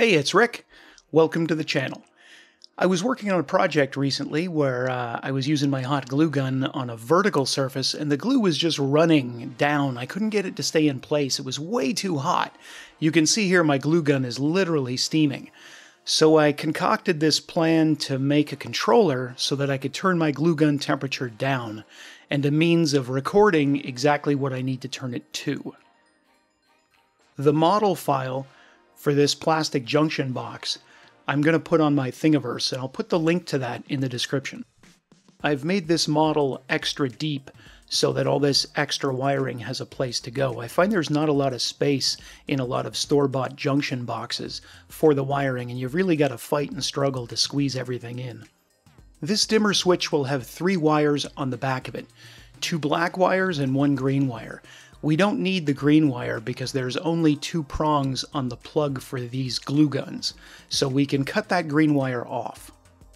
Hey, it's Rick. Welcome to the channel. I was working on a project recently where uh, I was using my hot glue gun on a vertical surface and the glue was just running down. I couldn't get it to stay in place. It was way too hot. You can see here my glue gun is literally steaming. So I concocted this plan to make a controller so that I could turn my glue gun temperature down and a means of recording exactly what I need to turn it to. The model file for this plastic junction box, I'm going to put on my Thingiverse, and I'll put the link to that in the description. I've made this model extra deep so that all this extra wiring has a place to go. I find there's not a lot of space in a lot of store-bought junction boxes for the wiring, and you've really got to fight and struggle to squeeze everything in. This dimmer switch will have three wires on the back of it, two black wires and one green wire. We don't need the green wire because there's only two prongs on the plug for these glue guns, so we can cut that green wire off.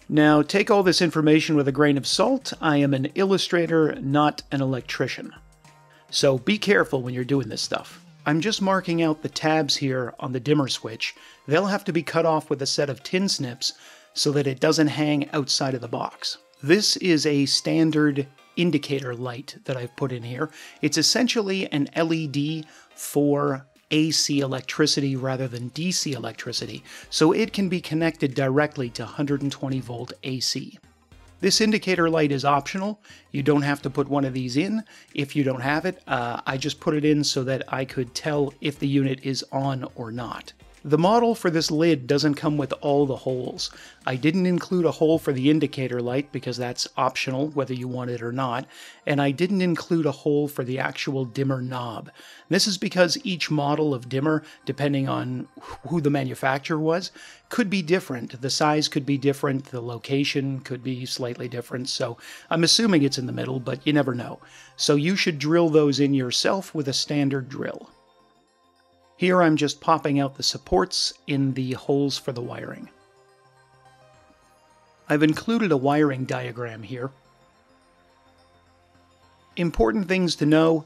Now, take all this information with a grain of salt. I am an illustrator, not an electrician. So be careful when you're doing this stuff. I'm just marking out the tabs here on the dimmer switch. They'll have to be cut off with a set of tin snips so that it doesn't hang outside of the box. This is a standard indicator light that I've put in here. It's essentially an LED for AC electricity rather than DC electricity, so it can be connected directly to 120 volt AC. This indicator light is optional. You don't have to put one of these in if you don't have it. Uh, I just put it in so that I could tell if the unit is on or not. The model for this lid doesn't come with all the holes. I didn't include a hole for the indicator light because that's optional whether you want it or not, and I didn't include a hole for the actual dimmer knob. This is because each model of dimmer, depending on who the manufacturer was, could be different. The size could be different, the location could be slightly different, so I'm assuming it's in the middle, but you never know. So you should drill those in yourself with a standard drill. Here I'm just popping out the supports in the holes for the wiring. I've included a wiring diagram here. Important things to know,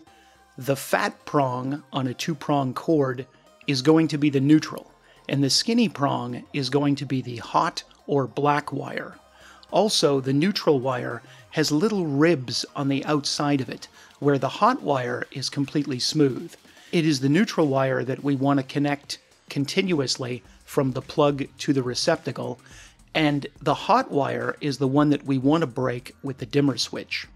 the fat prong on a two-prong cord is going to be the neutral, and the skinny prong is going to be the hot or black wire. Also, the neutral wire has little ribs on the outside of it, where the hot wire is completely smooth. It is the neutral wire that we want to connect continuously from the plug to the receptacle, and the hot wire is the one that we want to break with the dimmer switch.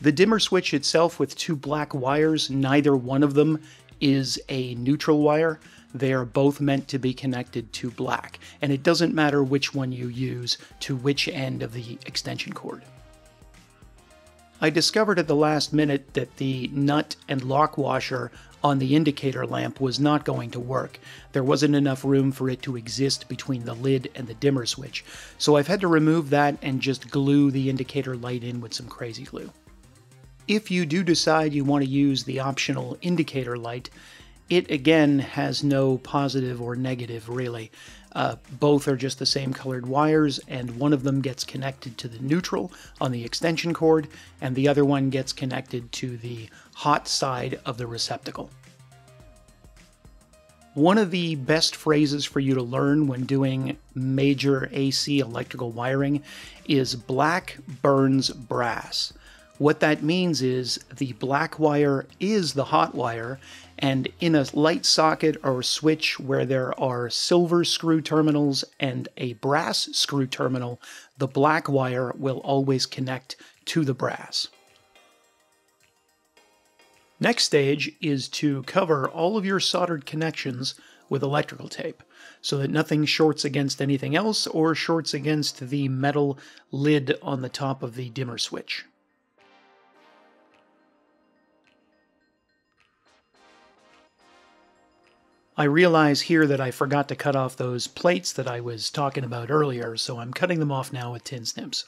The dimmer switch itself with two black wires, neither one of them is a neutral wire. They are both meant to be connected to black, and it doesn't matter which one you use to which end of the extension cord. I discovered at the last minute that the nut and lock washer on the indicator lamp was not going to work. There wasn't enough room for it to exist between the lid and the dimmer switch, so I've had to remove that and just glue the indicator light in with some crazy glue. If you do decide you want to use the optional indicator light, it again has no positive or negative really. Uh, both are just the same colored wires, and one of them gets connected to the neutral on the extension cord, and the other one gets connected to the hot side of the receptacle. One of the best phrases for you to learn when doing major AC electrical wiring is black burns brass. What that means is the black wire is the hot wire, and in a light socket or switch where there are silver screw terminals and a brass screw terminal, the black wire will always connect to the brass. Next stage is to cover all of your soldered connections with electrical tape so that nothing shorts against anything else or shorts against the metal lid on the top of the dimmer switch. I realize here that I forgot to cut off those plates that I was talking about earlier, so I'm cutting them off now with tin snips.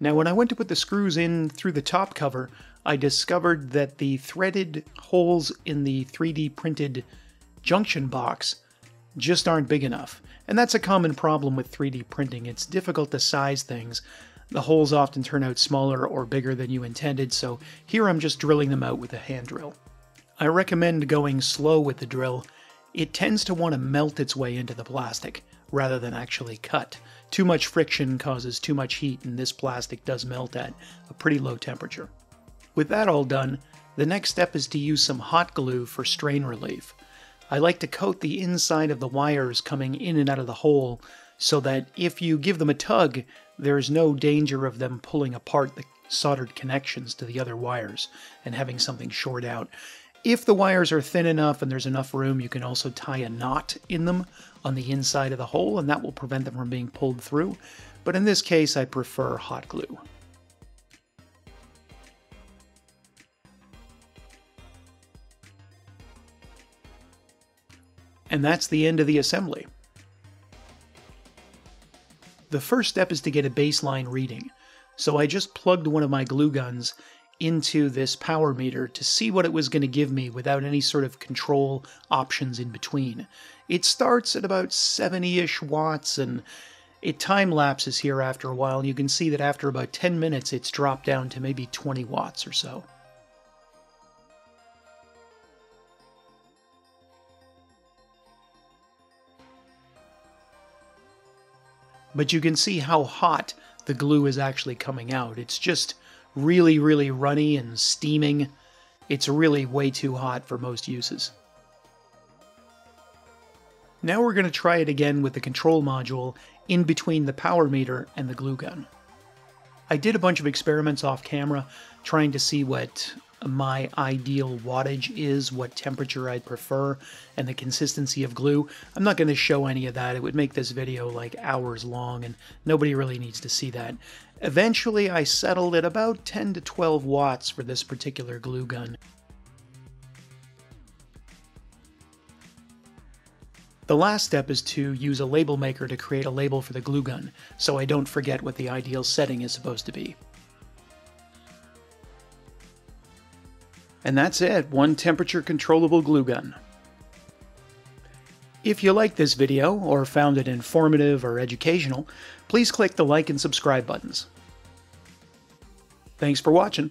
Now when I went to put the screws in through the top cover, I discovered that the threaded holes in the 3D printed junction box just aren't big enough. And that's a common problem with 3D printing. It's difficult to size things. The holes often turn out smaller or bigger than you intended, so here I'm just drilling them out with a hand drill. I recommend going slow with the drill. It tends to want to melt its way into the plastic rather than actually cut. Too much friction causes too much heat, and this plastic does melt at a pretty low temperature. With that all done, the next step is to use some hot glue for strain relief. I like to coat the inside of the wires coming in and out of the hole so that if you give them a tug, there's no danger of them pulling apart the soldered connections to the other wires and having something short out. If the wires are thin enough and there's enough room, you can also tie a knot in them on the inside of the hole, and that will prevent them from being pulled through. But in this case, I prefer hot glue. And that's the end of the assembly. The first step is to get a baseline reading. So I just plugged one of my glue guns into this power meter to see what it was going to give me without any sort of control options in between. It starts at about 70-ish watts and it time lapses here after a while. You can see that after about 10 minutes it's dropped down to maybe 20 watts or so. But you can see how hot the glue is actually coming out. It's just really, really runny and steaming. It's really way too hot for most uses. Now we're going to try it again with the control module in between the power meter and the glue gun. I did a bunch of experiments off camera trying to see what my ideal wattage is, what temperature I'd prefer, and the consistency of glue. I'm not going to show any of that. It would make this video like hours long, and nobody really needs to see that. Eventually, I settled at about 10 to 12 watts for this particular glue gun. The last step is to use a label maker to create a label for the glue gun, so I don't forget what the ideal setting is supposed to be. And that's it, one temperature controllable glue gun. If you liked this video, or found it informative or educational, please click the like and subscribe buttons. Thanks for watching.